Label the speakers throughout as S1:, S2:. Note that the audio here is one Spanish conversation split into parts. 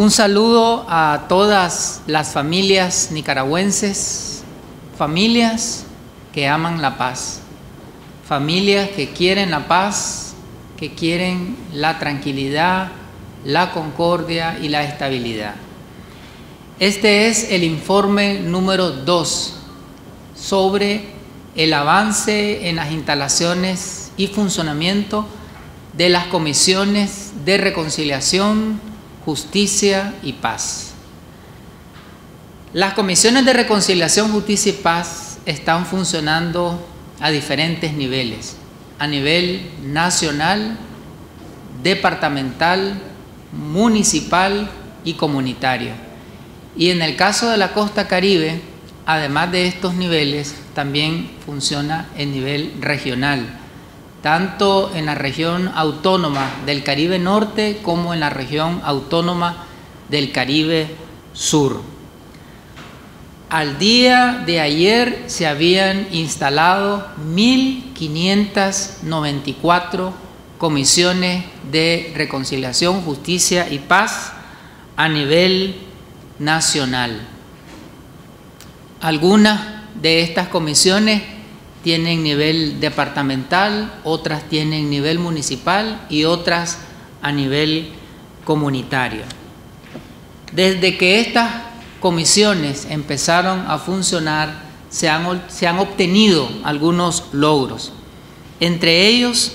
S1: un saludo a todas las familias nicaragüenses, familias que aman la paz, familias que quieren la paz, que quieren la tranquilidad, la concordia y la estabilidad. Este es el informe número 2 sobre el avance en las instalaciones y funcionamiento de las comisiones de reconciliación, justicia y paz. Las comisiones de reconciliación, justicia y paz están funcionando a diferentes niveles, a nivel nacional, departamental, municipal y comunitario. Y en el caso de la costa caribe, además de estos niveles, también funciona el nivel regional, tanto en la región autónoma del Caribe Norte como en la región autónoma del Caribe Sur. Al día de ayer se habían instalado 1.594 comisiones de reconciliación, justicia y paz a nivel nacional. Algunas de estas comisiones tienen nivel departamental, otras tienen nivel municipal y otras a nivel comunitario. Desde que estas comisiones empezaron a funcionar, se han, obtenido algunos logros. Entre ellos,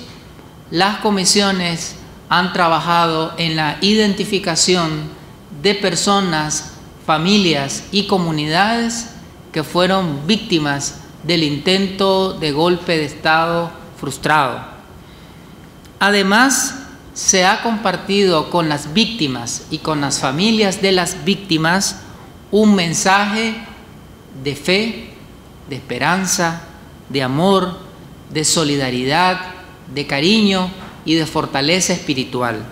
S1: las comisiones han trabajado en la identificación de personas familias y comunidades que fueron víctimas del intento de golpe de Estado frustrado. Además, se ha compartido con las víctimas y con las familias de las víctimas un mensaje de fe, de esperanza, de amor, de solidaridad, de cariño y de fortaleza espiritual.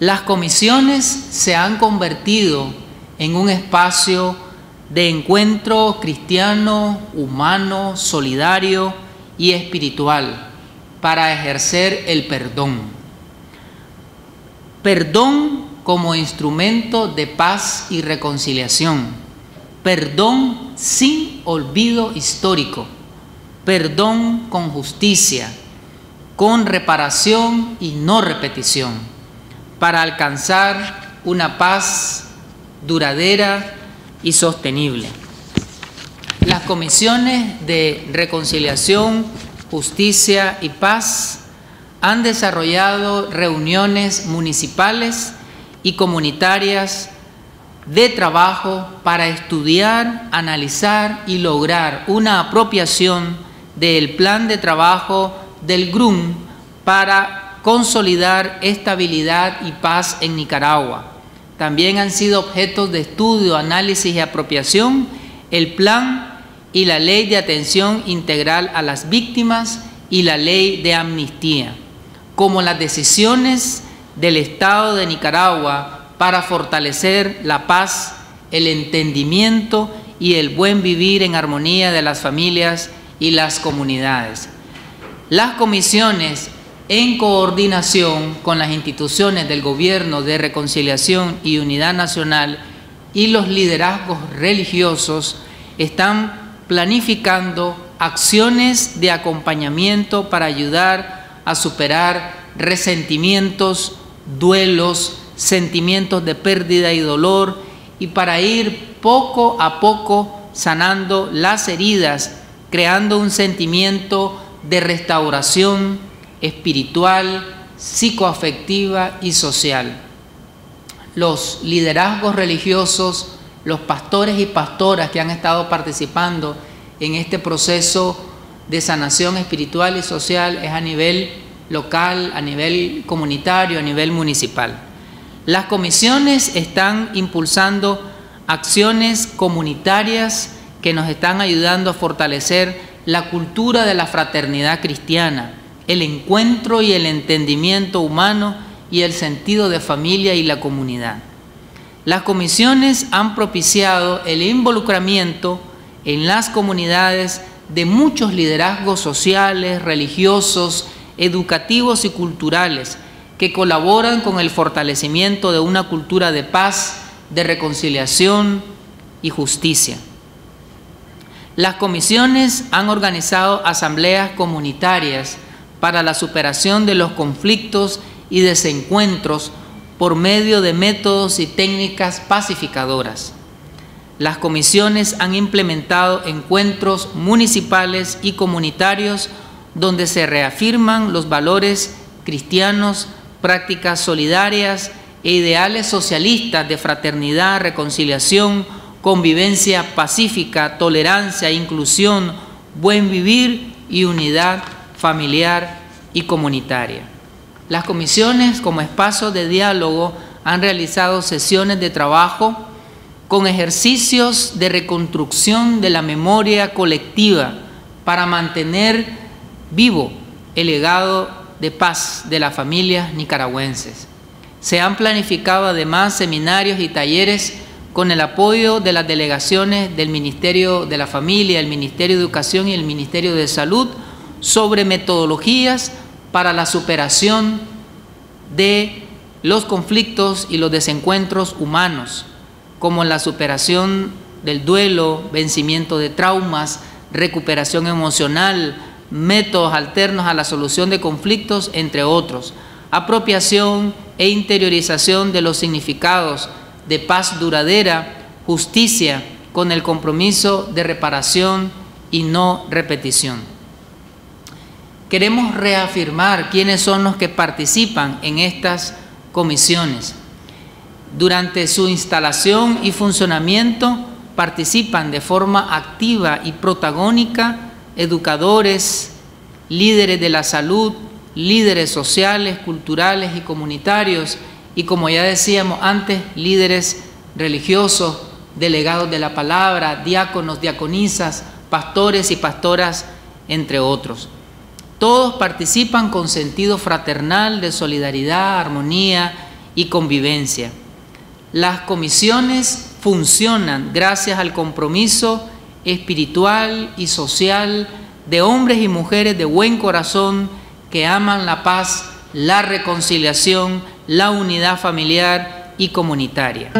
S1: Las comisiones se han convertido en un espacio de encuentro cristiano, humano, solidario y espiritual para ejercer el perdón. Perdón como instrumento de paz y reconciliación. Perdón sin olvido histórico. Perdón con justicia, con reparación y no repetición para alcanzar una paz duradera y sostenible. Las comisiones de reconciliación, justicia y paz han desarrollado reuniones municipales y comunitarias de trabajo para estudiar, analizar y lograr una apropiación del plan de trabajo del GRUM para consolidar estabilidad y paz en Nicaragua. También han sido objetos de estudio, análisis y apropiación el plan y la ley de atención integral a las víctimas y la ley de amnistía, como las decisiones del Estado de Nicaragua para fortalecer la paz, el entendimiento y el buen vivir en armonía de las familias y las comunidades. Las comisiones en coordinación con las instituciones del Gobierno de Reconciliación y Unidad Nacional y los liderazgos religiosos, están planificando acciones de acompañamiento para ayudar a superar resentimientos, duelos, sentimientos de pérdida y dolor y para ir poco a poco sanando las heridas, creando un sentimiento de restauración, espiritual, psicoafectiva y social. Los liderazgos religiosos, los pastores y pastoras que han estado participando en este proceso de sanación espiritual y social es a nivel local, a nivel comunitario, a nivel municipal. Las comisiones están impulsando acciones comunitarias que nos están ayudando a fortalecer la cultura de la fraternidad cristiana, el encuentro y el entendimiento humano y el sentido de familia y la comunidad. Las comisiones han propiciado el involucramiento en las comunidades de muchos liderazgos sociales, religiosos, educativos y culturales que colaboran con el fortalecimiento de una cultura de paz, de reconciliación y justicia. Las comisiones han organizado asambleas comunitarias para la superación de los conflictos y desencuentros por medio de métodos y técnicas pacificadoras. Las comisiones han implementado encuentros municipales y comunitarios donde se reafirman los valores cristianos, prácticas solidarias e ideales socialistas de fraternidad, reconciliación, convivencia pacífica, tolerancia, inclusión, buen vivir y unidad familiar y comunitaria. Las comisiones como espacio de diálogo han realizado sesiones de trabajo con ejercicios de reconstrucción de la memoria colectiva para mantener vivo el legado de paz de las familias nicaragüenses. Se han planificado además seminarios y talleres con el apoyo de las delegaciones del Ministerio de la Familia, el Ministerio de Educación y el Ministerio de Salud sobre metodologías para la superación de los conflictos y los desencuentros humanos, como la superación del duelo, vencimiento de traumas, recuperación emocional, métodos alternos a la solución de conflictos, entre otros, apropiación e interiorización de los significados de paz duradera, justicia, con el compromiso de reparación y no repetición. Queremos reafirmar quiénes son los que participan en estas comisiones. Durante su instalación y funcionamiento participan de forma activa y protagónica educadores, líderes de la salud, líderes sociales, culturales y comunitarios y como ya decíamos antes, líderes religiosos, delegados de la palabra, diáconos, diaconisas, pastores y pastoras, entre otros. Todos participan con sentido fraternal de solidaridad, armonía y convivencia. Las comisiones funcionan gracias al compromiso espiritual y social de hombres y mujeres de buen corazón que aman la paz, la reconciliación, la unidad familiar y comunitaria.